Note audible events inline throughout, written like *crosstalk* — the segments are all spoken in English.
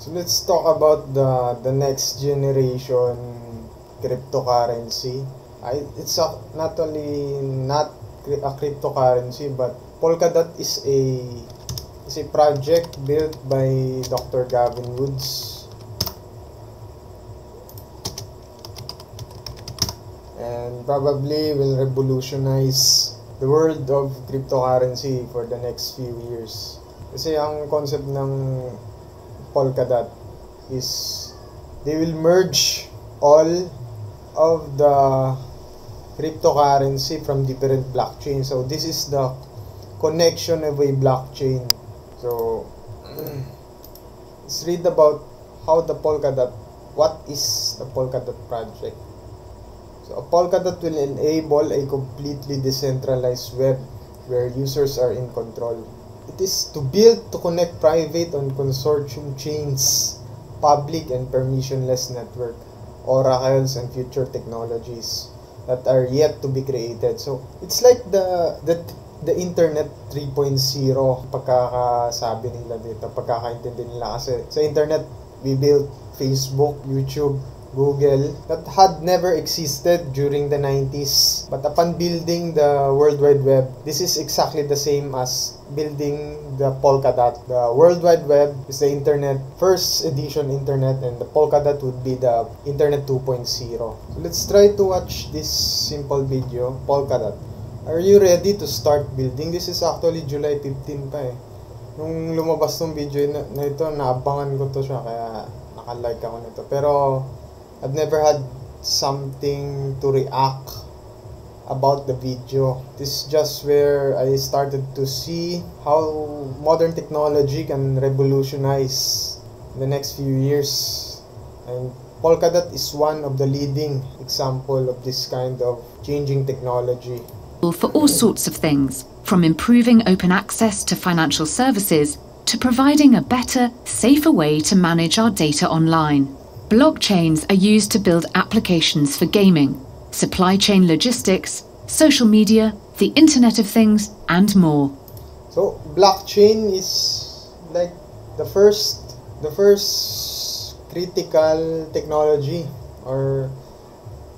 So let's talk about the the next generation cryptocurrency. I, it's a, not only not a cryptocurrency but Polkadot is a is a project built by Dr. Gavin Woods and probably will revolutionize the world of cryptocurrency for the next few years. Kasi ang concept ng Polkadot is they will merge all of the cryptocurrency from different blockchains. So this is the connection of a blockchain. So *clears throat* let's read about how the Polkadot, what is the Polkadot project. So a Polkadot will enable a completely decentralized web where users are in control. It is to build to connect private and consortium chains, public and permissionless network, oracles and future technologies that are yet to be created. So it's like the the the internet 3.0 pagkakasabi nila dito, pagkakaintindi nila kasi sa internet we built Facebook, YouTube, Google that had never existed during the 90s. But upon building the World Wide Web, this is exactly the same as building the Polkadot. The World Wide Web is the internet, first edition internet, and the Polkadot would be the internet 2.0. So let's try to watch this simple video, Polkadot. Are you ready to start building? This is actually July 15 pa eh. Nung lumabas tong video na, na ito, naabangan ko to siya, kaya naka-like ako nito. Pero, I've never had something to react about the video. This is just where I started to see how modern technology can revolutionize the next few years. And Polkadot is one of the leading example of this kind of changing technology. for all sorts of things, from improving open access to financial services to providing a better, safer way to manage our data online. Blockchains are used to build applications for gaming, supply chain logistics, social media, the Internet of Things, and more. So blockchain is like the first the first critical technology or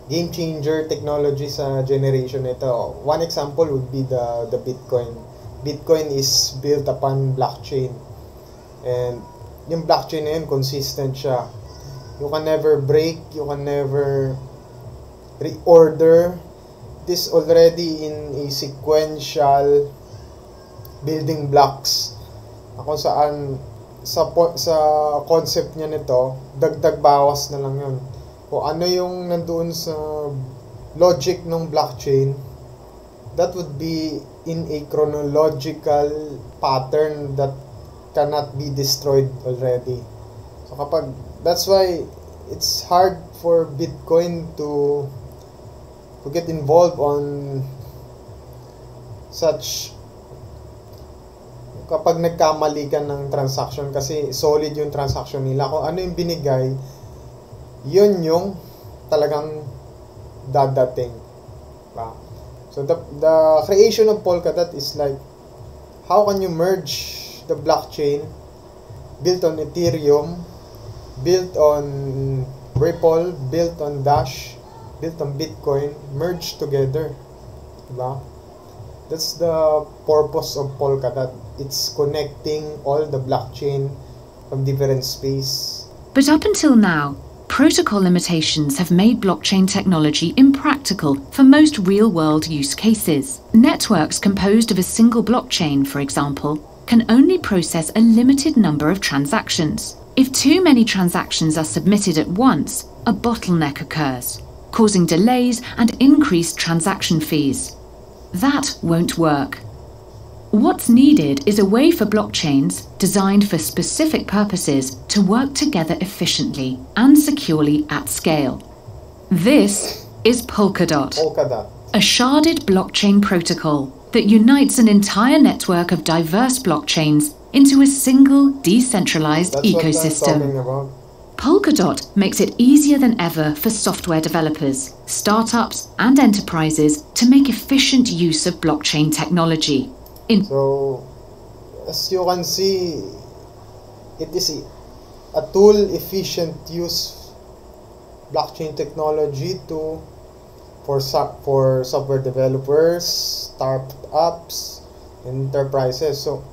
game changer technology sa generation ito. One example would be the the Bitcoin. Bitcoin is built upon blockchain. And yung blockchain na yun, consistent siya. You can never break, you can never reorder. This already in a sequential building blocks. Na saan sa sa concept niya nito dagdag bawas na lang yun. Kung ano yung nandoon sa logic ng blockchain that would be in a chronological pattern that cannot be destroyed already kapag that's why it's hard for bitcoin to to get involved on such kapag nagkamali ka ng transaction kasi solid yung transaction nila. Kung ano yung binigay yun yung talagang dadating ba? So the, the creation of Polkadot is like how can you merge the blockchain built on Ethereum built on Ripple built on Dash built on Bitcoin merged together diba that's the purpose of Polkadot it's connecting all the blockchain from different space. But up until now, protocol limitations have made blockchain technology impractical for most real world use cases. Networks composed of a single blockchain, for example, can only process a limited number of transactions. If too many transactions are submitted at once, a bottleneck occurs, causing delays and increased transaction fees. That won't work. What's needed is a way for blockchains designed for specific purposes to work together efficiently and securely at scale. This is Polkadot, Polkadot. a sharded blockchain protocol that unites an entire network of diverse blockchains into a single decentralized That's ecosystem. Polkadot makes it easier than ever for software developers, startups, and enterprises to make efficient use of blockchain technology. In So, as you can see, it is a tool efficient use blockchain technology to for for software developers, startups, enterprises. So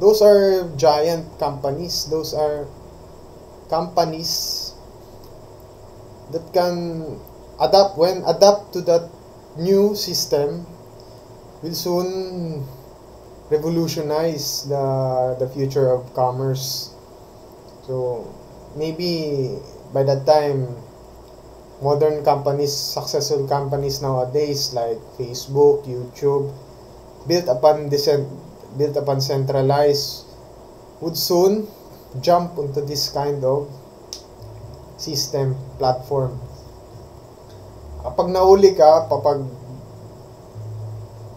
those are giant companies. Those are companies that can adapt when adapt to that new system will soon revolutionize the the future of commerce so maybe by that time modern companies successful companies nowadays like facebook youtube built upon decent built upon centralized would soon jump into this kind of system platform kapag nauli ka kapag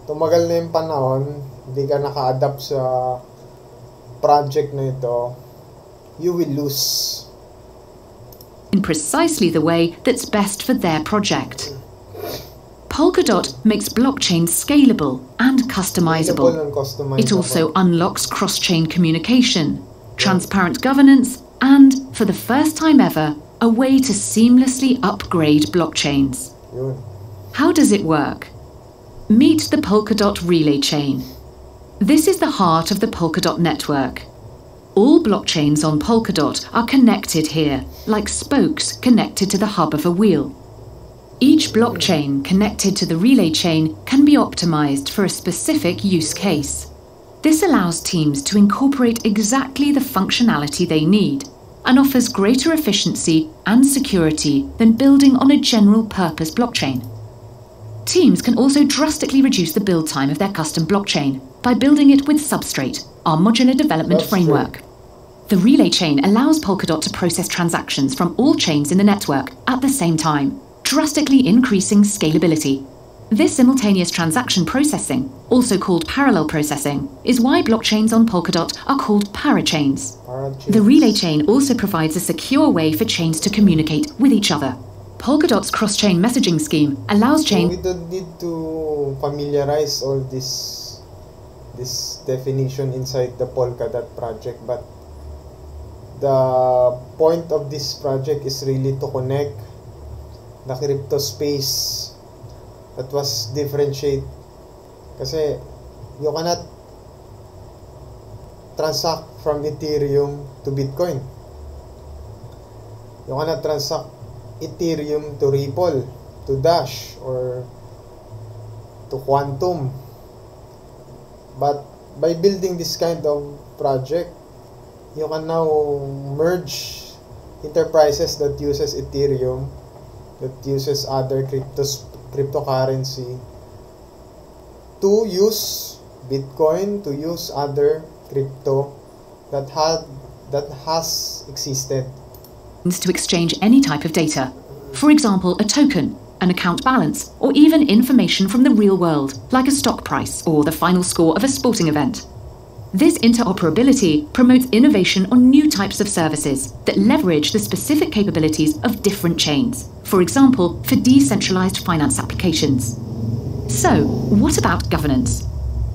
tumagal na yung panahon hindi ka naka-adapt sa project na ito you will lose in precisely the way that's best for their project. Polkadot makes blockchain scalable and customizable. and customizable. It also unlocks cross chain communication, transparent governance, and, for the first time ever, a way to seamlessly upgrade blockchains. How does it work? Meet the Polkadot Relay Chain. This is the heart of the Polkadot network. All blockchains on Polkadot are connected here, like spokes connected to the hub of a wheel. Each blockchain connected to the relay chain can be optimized for a specific use case. This allows teams to incorporate exactly the functionality they need and offers greater efficiency and security than building on a general purpose blockchain. Teams can also drastically reduce the build time of their custom blockchain by building it with Substrate, our modular development Substrate. framework. The relay chain allows Polkadot to process transactions from all chains in the network at the same time, drastically increasing scalability. This simultaneous transaction processing, also called parallel processing, is why blockchains on Polkadot are called parachains. Parachains. The relay chain also provides a secure way for chains to communicate with each other. Polkadot's cross chain messaging scheme allows So chains. we don't need to familiarize all this this definition inside the Polkadot project, but the point of this project is really to connect the crypto space that was differentiate kasi you cannot transact from Ethereum to Bitcoin. You cannot transact Ethereum to Ripple, to Dash, or to Quantum. But by building this kind of project, you can now merge enterprises that uses Ethereum, that uses other cryptos, cryptocurrency, to use Bitcoin, to use other crypto that had that has existed. to exchange any type of data. For example, a token, an account balance, or even information from the real world, like a stock price or the final score of a sporting event. This interoperability promotes innovation on new types of services that leverage the specific capabilities of different chains, for example, for decentralized finance applications. So, what about governance?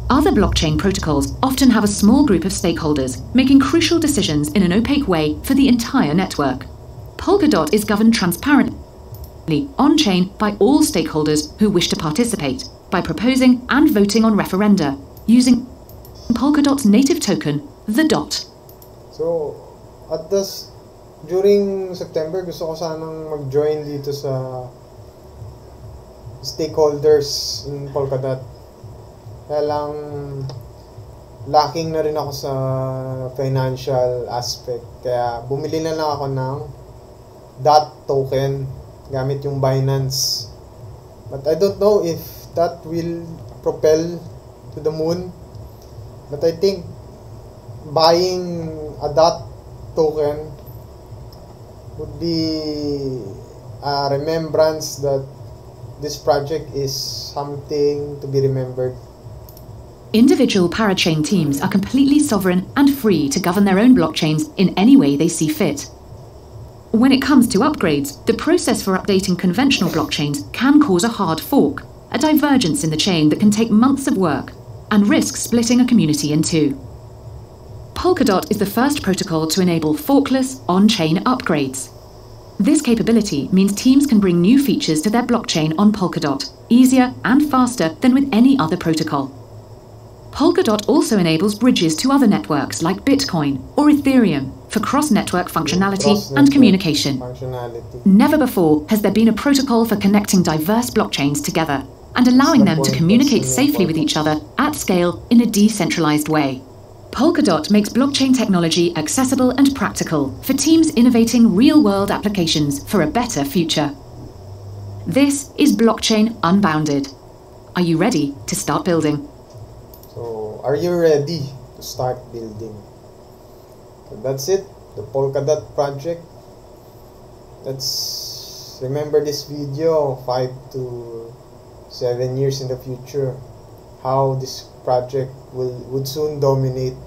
Other blockchain protocols often have a small group of stakeholders making crucial decisions in an opaque way for the entire network. Polkadot is governed transparently on chain by all stakeholders who wish to participate by proposing and voting on referenda using Polkadot's native token, the DOT. So, at this, during September, gusto ko sanang mag-join dito sa stakeholders in Polkadot. Kaya lang, lacking na rin ako sa financial aspect. Kaya, bumili na lang ako ng DOT token gamit yung Binance. But I don't know if that will propel to the moon. But I think buying a DOT token would be a remembrance that this project is something to be remembered. Individual parachain teams are completely sovereign and free to govern their own blockchains in any way they see fit. When it comes to upgrades, the process for updating conventional blockchains can cause a hard fork, a divergence in the chain that can take months of work, and risk splitting a community in two. Polkadot is the first protocol to enable forkless on chain upgrades. This capability means teams can bring new features to their blockchain on Polkadot easier and faster than with any other protocol. Polkadot also enables bridges to other networks like Bitcoin or Ethereum for cross network functionality and Cross-network communication. Functionality. Never before has there been a protocol for connecting diverse blockchains together and allowing them to communicate safely with each other at scale in a decentralized way. Polkadot makes blockchain technology accessible and practical for teams innovating real world applications for a better future. This is Blockchain Unbounded. Are you ready to start building? So, are you ready to start building? So that's it, the Polkadot project. Let's remember this video 5 to 7 years in the future. How this project will would soon dominate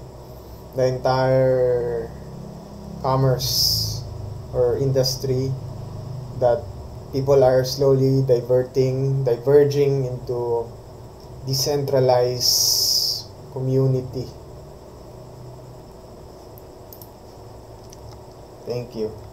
the entire commerce or industry that people are slowly diverting diverging into decentralized community. Thank you.